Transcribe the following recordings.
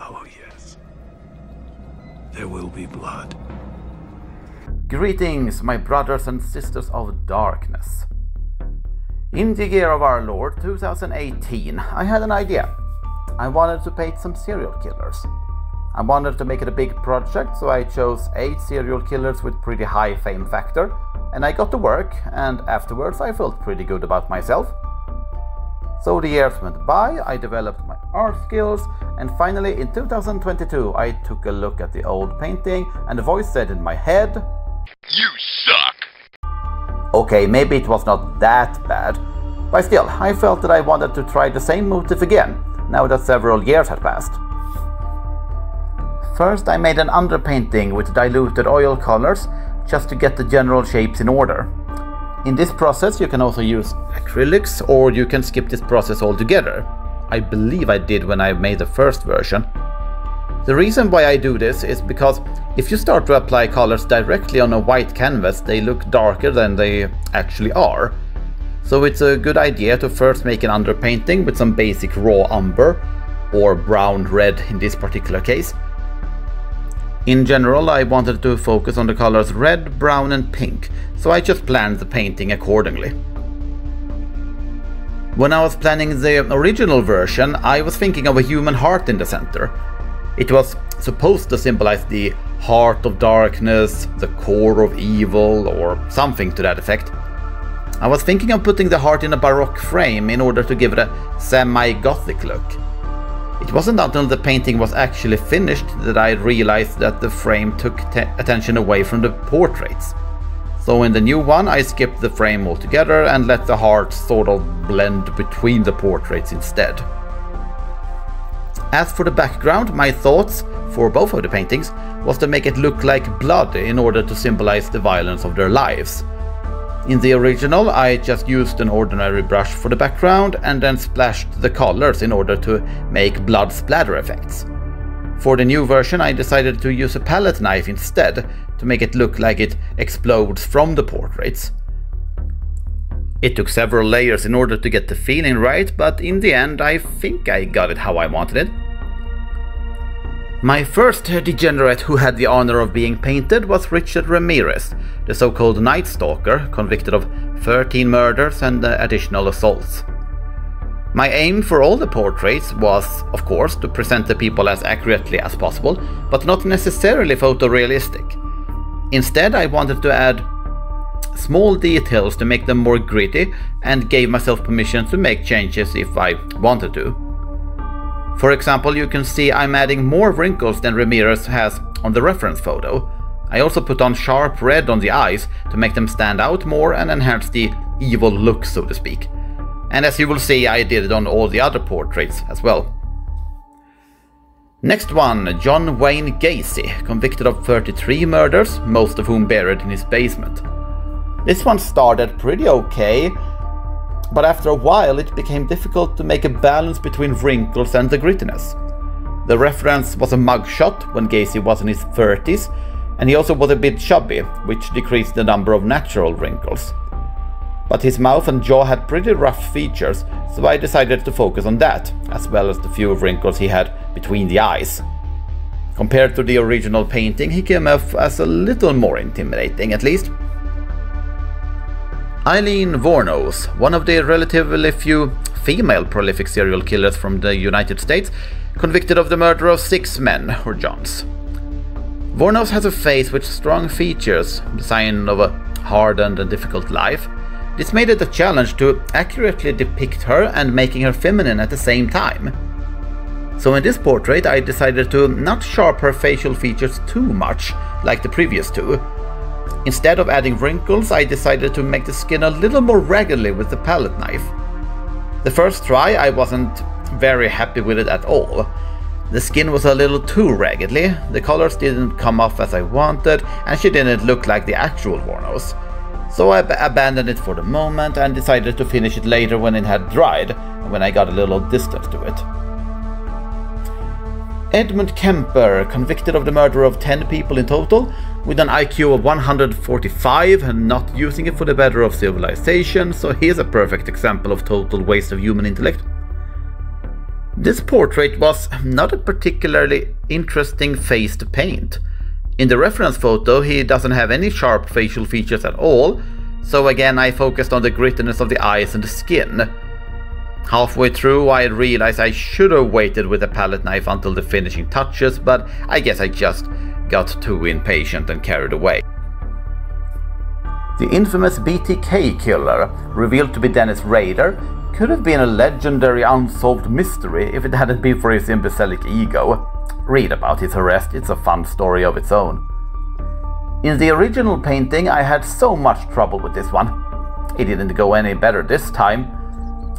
Oh, yes. There will be blood. Greetings, my brothers and sisters of darkness. In the year of our Lord 2018, I had an idea. I wanted to paint some serial killers. I wanted to make it a big project, so I chose 8 serial killers with pretty high fame factor, and I got to work, and afterwards I felt pretty good about myself. So the years went by, I developed my art skills, and finally in 2022 I took a look at the old painting, and a voice said in my head, You suck! Okay, maybe it was not that bad, but still, I felt that I wanted to try the same motif again, now that several years had passed. First I made an underpainting with diluted oil colors, just to get the general shapes in order. In this process you can also use or you can skip this process altogether. I believe I did when I made the first version. The reason why I do this is because if you start to apply colors directly on a white canvas, they look darker than they actually are. So it's a good idea to first make an underpainting with some basic raw umber, or brown red in this particular case. In general, I wanted to focus on the colors red, brown and pink, so I just planned the painting accordingly. When I was planning the original version, I was thinking of a human heart in the center. It was supposed to symbolize the heart of darkness, the core of evil, or something to that effect. I was thinking of putting the heart in a baroque frame in order to give it a semi-gothic look. It wasn't until the painting was actually finished that I realized that the frame took attention away from the portraits. So in the new one I skipped the frame altogether and let the heart sort of blend between the portraits instead. As for the background, my thoughts, for both of the paintings, was to make it look like blood in order to symbolize the violence of their lives. In the original, I just used an ordinary brush for the background and then splashed the colors in order to make blood splatter effects. For the new version, I decided to use a palette knife instead to make it look like it explodes from the portraits. It took several layers in order to get the feeling right, but in the end I think I got it how I wanted it. My first degenerate who had the honor of being painted was Richard Ramirez, the so-called Night Stalker, convicted of 13 murders and uh, additional assaults. My aim for all the portraits was, of course, to present the people as accurately as possible, but not necessarily photorealistic. Instead, I wanted to add small details to make them more gritty and gave myself permission to make changes if I wanted to. For example, you can see I'm adding more wrinkles than Ramirez has on the reference photo. I also put on sharp red on the eyes to make them stand out more and enhance the evil look, so to speak. And as you will see, I did it on all the other portraits as well. Next one, John Wayne Gacy, convicted of 33 murders, most of whom buried in his basement. This one started pretty okay, but after a while it became difficult to make a balance between wrinkles and the grittiness. The reference was a mugshot when Gacy was in his 30s, and he also was a bit chubby, which decreased the number of natural wrinkles. But his mouth and jaw had pretty rough features, so I decided to focus on that, as well as the few wrinkles he had between the eyes. Compared to the original painting, he came off as a little more intimidating, at least. Eileen Wuornos, one of the relatively few female prolific serial killers from the United States, convicted of the murder of six men, or Johns. Wuornos has a face with strong features, the sign of a hardened and difficult life. This made it a challenge to accurately depict her and making her feminine at the same time. So in this portrait I decided to not sharp her facial features too much, like the previous two, Instead of adding wrinkles, I decided to make the skin a little more raggedly with the palette knife. The first try I wasn't very happy with it at all. The skin was a little too raggedly, the colors didn't come off as I wanted, and she didn't look like the actual Wuornos. So I abandoned it for the moment and decided to finish it later when it had dried, and when I got a little distance to it. Edmund Kemper, convicted of the murder of 10 people in total, with an IQ of 145 and not using it for the better of civilization, so here's a perfect example of total waste of human intellect. This portrait was not a particularly interesting face to paint. In the reference photo he doesn't have any sharp facial features at all, so again I focused on the grittiness of the eyes and the skin. Halfway through I realized I should have waited with the palette knife until the finishing touches, but I guess I just got too impatient and carried away. The infamous BTK killer, revealed to be Dennis Rader, could have been a legendary unsolved mystery if it hadn't been for his imbecilic ego. Read about his arrest, it's a fun story of its own. In the original painting I had so much trouble with this one. It didn't go any better this time.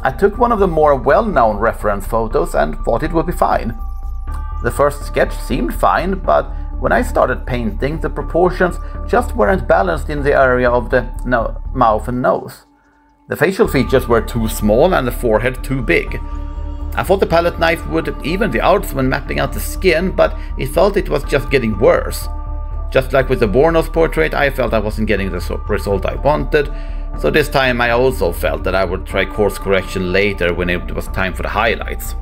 I took one of the more well-known reference photos and thought it would be fine. The first sketch seemed fine, but when I started painting, the proportions just weren't balanced in the area of the no mouth and nose. The facial features were too small and the forehead too big. I thought the palette knife would even the outs when mapping out the skin, but it felt it was just getting worse. Just like with the Wuornos portrait, I felt I wasn't getting the result I wanted, so this time I also felt that I would try course correction later when it was time for the highlights.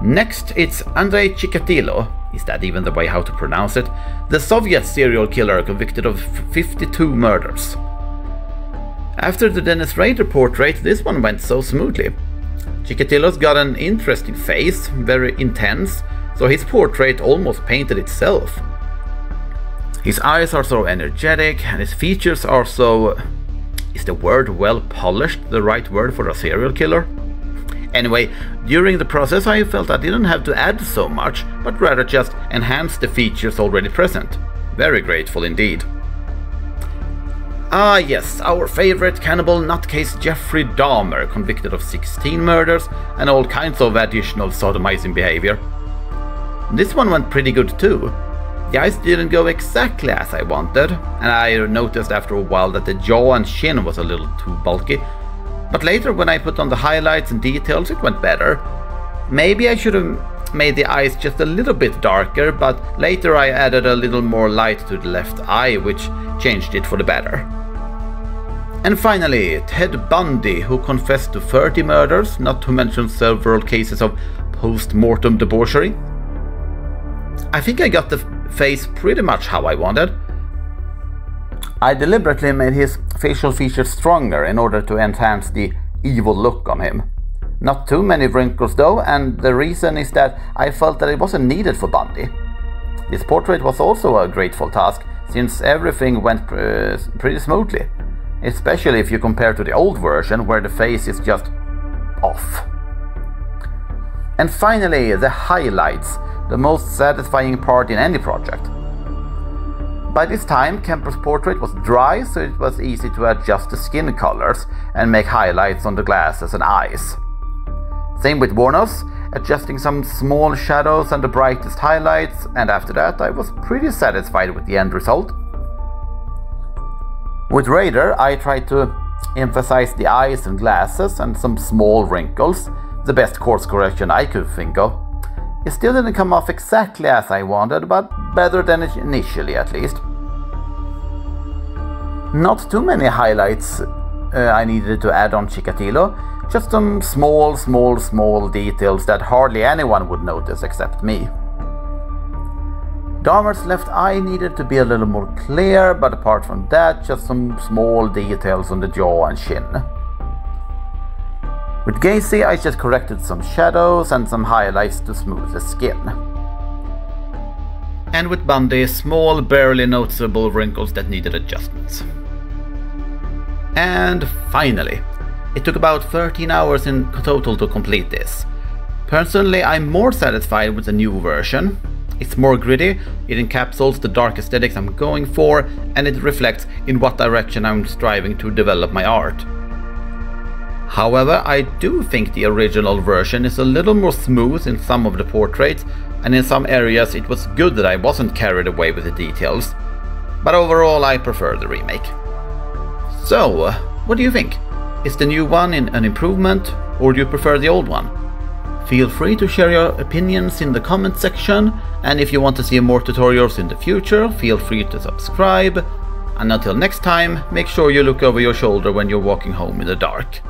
Next, it's Andrei Chikatilo, is that even the way how to pronounce it? The Soviet serial killer convicted of 52 murders. After the Dennis Rader portrait, this one went so smoothly. Chikatilo's got an interesting face, very intense, so his portrait almost painted itself. His eyes are so energetic, and his features are so... Is the word well polished the right word for a serial killer? Anyway, during the process I felt I didn't have to add so much, but rather just enhance the features already present. Very grateful indeed. Ah yes, our favorite cannibal nutcase Jeffrey Dahmer, convicted of 16 murders and all kinds of additional sodomizing behavior. This one went pretty good too. The eyes didn't go exactly as I wanted, and I noticed after a while that the jaw and chin was a little too bulky, but later when I put on the highlights and details it went better. Maybe I should have made the eyes just a little bit darker, but later I added a little more light to the left eye, which changed it for the better. And finally, Ted Bundy, who confessed to 30 murders, not to mention several cases of post-mortem debauchery. I think I got the face pretty much how I wanted. I deliberately made his facial features stronger in order to enhance the evil look on him. Not too many wrinkles though, and the reason is that I felt that it wasn't needed for Bundy. This portrait was also a grateful task, since everything went pr pretty smoothly especially if you compare to the old version where the face is just off. And finally, the highlights, the most satisfying part in any project. By this time, Kemper's portrait was dry, so it was easy to adjust the skin colors and make highlights on the glasses and eyes. Same with Wuornos, adjusting some small shadows and the brightest highlights, and after that I was pretty satisfied with the end result. With Rader, I tried to emphasize the eyes and glasses and some small wrinkles, the best course correction I could think of. It still didn't come off exactly as I wanted, but better than it initially at least. Not too many highlights uh, I needed to add on Chikatilo, just some small, small, small details that hardly anyone would notice except me. Dahmer's left eye needed to be a little more clear, but apart from that, just some small details on the jaw and chin. With Gacy, I just corrected some shadows and some highlights to smooth the skin. And with Bundy, small, barely noticeable wrinkles that needed adjustments. And finally, it took about 13 hours in total to complete this. Personally, I'm more satisfied with the new version, it's more gritty, it encapsulates the dark aesthetics I'm going for, and it reflects in what direction I'm striving to develop my art. However, I do think the original version is a little more smooth in some of the portraits, and in some areas it was good that I wasn't carried away with the details. But overall I prefer the remake. So, what do you think? Is the new one an improvement, or do you prefer the old one? Feel free to share your opinions in the comment section, and if you want to see more tutorials in the future, feel free to subscribe. And until next time, make sure you look over your shoulder when you're walking home in the dark.